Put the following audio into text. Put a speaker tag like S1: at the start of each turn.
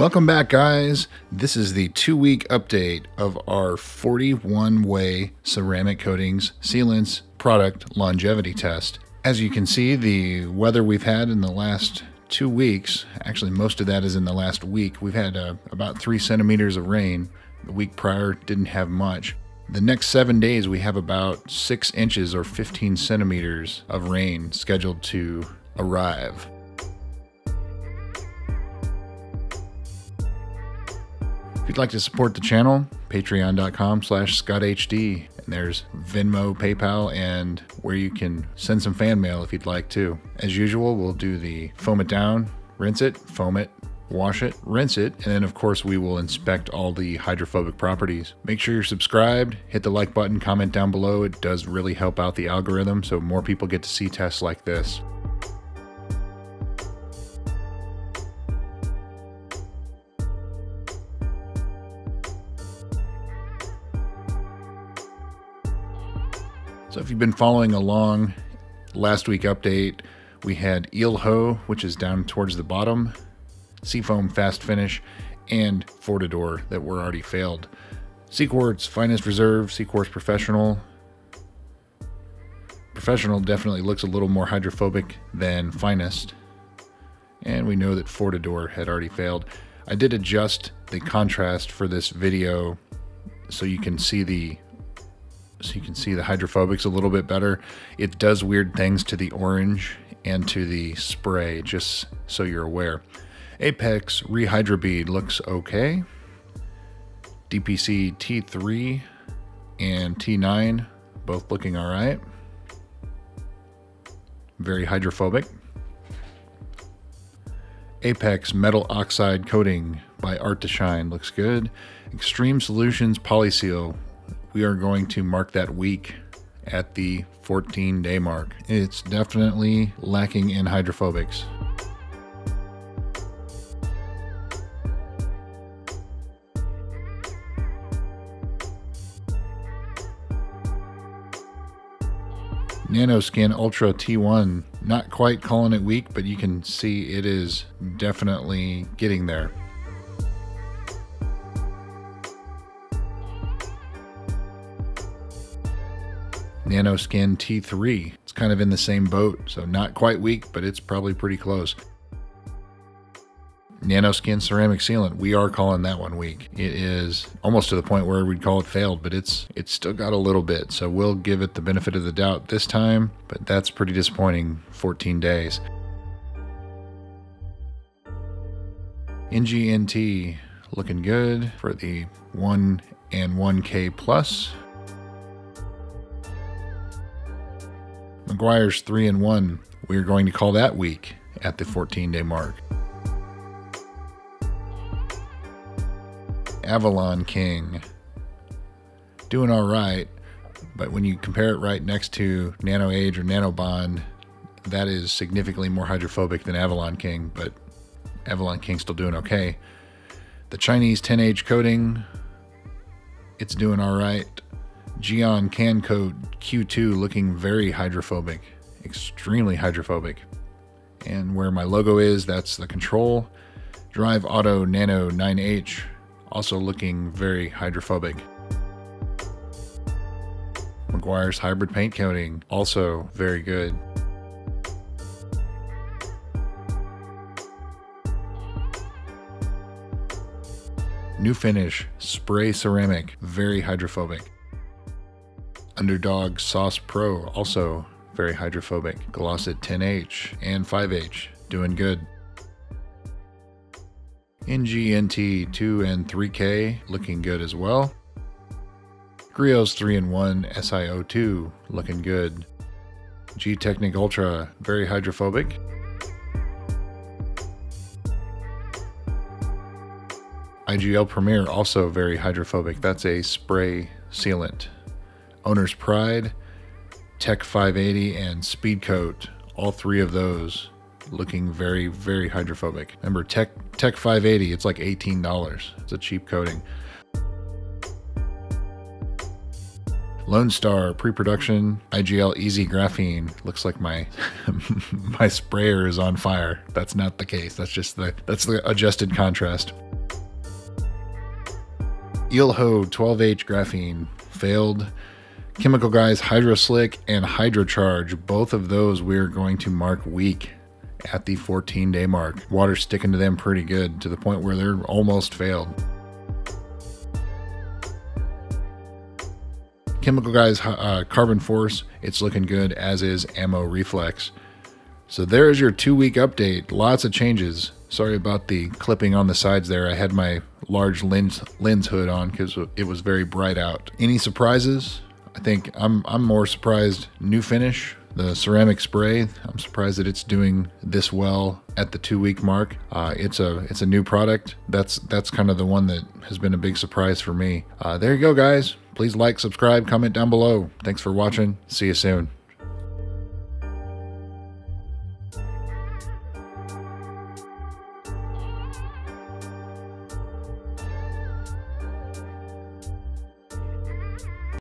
S1: Welcome back, guys. This is the two week update of our 41 way ceramic coatings sealants product longevity test. As you can see, the weather we've had in the last two weeks, actually, most of that is in the last week, we've had uh, about three centimeters of rain. The week prior didn't have much. The next seven days, we have about six inches or 15 centimeters of rain scheduled to arrive. You'd like to support the channel, patreon.com slash scotthd. And there's Venmo, PayPal, and where you can send some fan mail if you'd like to. As usual, we'll do the foam it down, rinse it, foam it, wash it, rinse it, and then of course we will inspect all the hydrophobic properties. Make sure you're subscribed, hit the like button, comment down below. It does really help out the algorithm so more people get to see tests like this. So if you've been following along, last week update, we had Eel Ho, which is down towards the bottom, Seafoam Fast Finish, and Fortador that were already failed. CQuartz Finest Reserve, CQuartz Professional. Professional definitely looks a little more hydrophobic than Finest. And we know that Fortador had already failed. I did adjust the contrast for this video so you can see the so you can see the hydrophobics a little bit better. It does weird things to the orange and to the spray, just so you're aware. Apex Rehydra Bead looks okay. DPC T3 and T9 both looking all right. Very hydrophobic. Apex Metal Oxide Coating by Art to Shine looks good. Xtreme Solutions Polyseal we are going to mark that weak at the 14 day mark. It's definitely lacking in hydrophobics. Nanoskin Ultra T1, not quite calling it weak, but you can see it is definitely getting there. Nanoskin T3. It's kind of in the same boat, so not quite weak, but it's probably pretty close. Nanoskin ceramic sealant. We are calling that one weak. It is almost to the point where we'd call it failed, but it's it's still got a little bit. So we'll give it the benefit of the doubt this time, but that's pretty disappointing. 14 days. NGNT looking good for the 1 and 1K plus. Meguiar's 3 and 1. We're going to call that weak at the 14 day mark. Avalon King. Doing all right, but when you compare it right next to Nano Age or Nano Bond, that is significantly more hydrophobic than Avalon King, but Avalon King still doing okay. The Chinese 10H coating, it's doing all right. Gyeon Can Coat Q2 looking very hydrophobic, extremely hydrophobic. And where my logo is, that's the control. Drive Auto Nano 9H, also looking very hydrophobic. Meguiar's hybrid paint coating, also very good. NuFinish, spray ceramic, very hydrophobic. Undrdog Sauce Pro, also very hydrophobic. Glossit 10H and 5H, doing good. NGNT 2 and 3K, looking good as well. Griot's 3 and 1 SiO2, looking good. Gtechniq Ultra, very hydrophobic. IGL Premier, also very hydrophobic. That's a spray sealant. Owner's Pride, TEC 580, and Speed Coat. All three of those looking very, very hydrophobic. Remember, TEC TEC 580, it's like $18. It's a cheap coating. Lone Star pre-production IGL Easy Graphene. Looks like my my sprayer is on fire. That's not the case. That's just the that's the adjusted contrast. Ilho 12H graphene failed. Chemical Guys Hydro Slick and Hydrocharge, both of those we're going to mark weak at the 14 day mark. Water's sticking to them pretty good to the point where they're almost failed. Chemical Guys uh, Carbon Force, it's looking good, as is Ammo Reflex. So there's your two week update. Lots of changes. Sorry about the clipping on the sides there. I had my large lens lens hood on because it was very bright out. Any surprises? I think I'm I'm more surprised NuFinish the ceramic spray. I'm surprised that it's doing this well at the two week mark. Uh, it's a it's a new product. That's that's kind of the one that has been a big surprise for me. Uh, there you go, guys. Please like, subscribe, comment down below. Thanks for watching. See you soon.